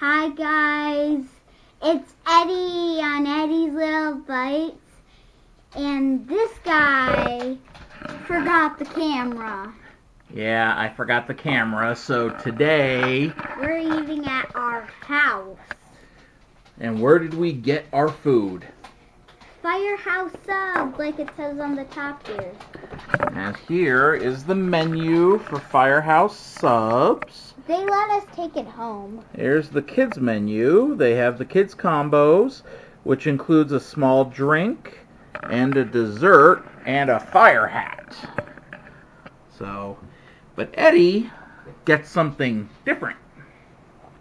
Hi guys, it's Eddie on Eddie's Little Bites, and this guy forgot the camera. Yeah, I forgot the camera, so today, We're eating at our house. and where did we get our food? Firehouse sub, like it says on the top here. And here is the menu for Firehouse Subs. They let us take it home. Here's the kids menu. They have the kids combos, which includes a small drink and a dessert and a fire hat. So, but Eddie gets something different.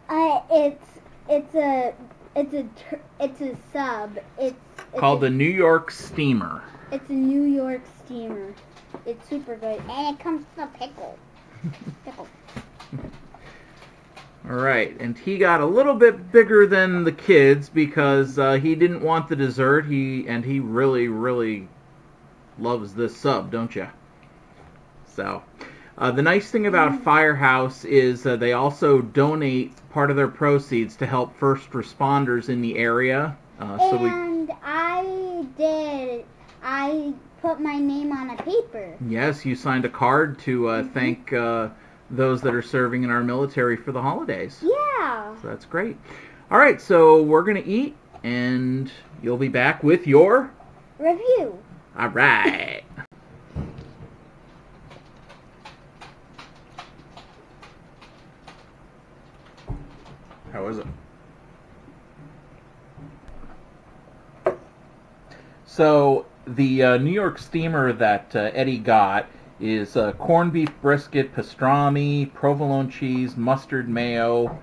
Uh, it's it's a it's a it's a sub. It's Called the New York Steamer. It's a New York steamer. It's super good, and it comes with a pickle. Pickle. All right, and he got a little bit bigger than the kids because uh, he didn't want the dessert. He and he really, really loves this sub, don't you? So, uh, the nice thing about Firehouse is uh, they also donate part of their proceeds to help first responders in the area. Uh, so we, did. I put my name on a paper. yes, you signed a card to uh, thank uh, those that are serving in our military for the holidays. Yeah. So that's great. All right, so we're gonna eat, and you'll be back with your. Review. All right. How is it? So the uh, New York steamer that uh, Eddie got is uh, corned beef brisket, pastrami, provolone cheese, mustard mayo,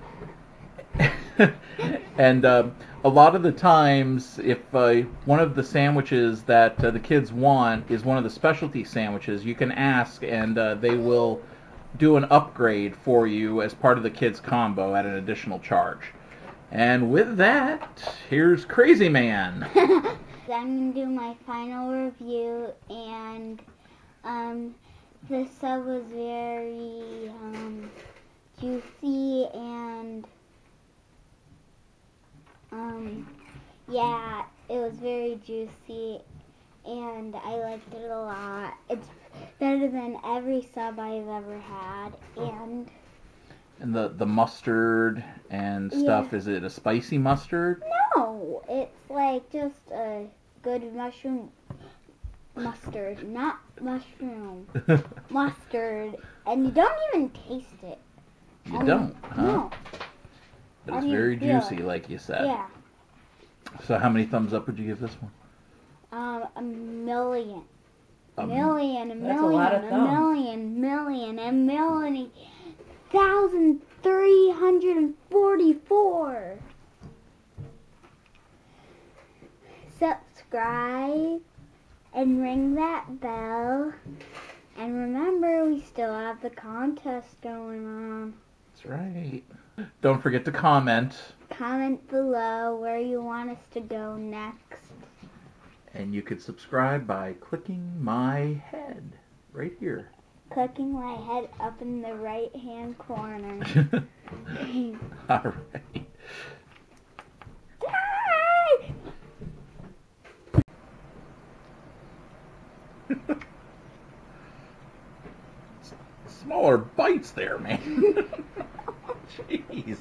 and uh, a lot of the times, if uh, one of the sandwiches that uh, the kids want is one of the specialty sandwiches, you can ask, and they will do an upgrade for you as part of the kids combo at an additional charge. And with that, here's Crazy Man. I'm gonna do my final review, and um, the sub was very um, juicy and um, yeah, it was very juicy, and I liked it a lot. It's better than every sub I've ever had, and And the the mustard and stuff. Is it a spicy mustard? no, it's like just a good mushroom mustard, not mushroom. mustard, and you don't even taste it. you Um, don't, huh? No. But it's very yeah. juicy, like you said. Yeah. So how many thumbs up would you give this one? Um, a million. A A million, a That's million, a lot of a thumbs. million, million, a million, thousand three hundred and forty-four. Subscribe and ring that bell. And remember, we still have the contest going on. That's right. Don't forget to comment, Comment below where you want us to go next. and you could subscribe by clicking my head right here. Clicking my head up in the right hand corner. All right. Smaller bites there, man. Jeez.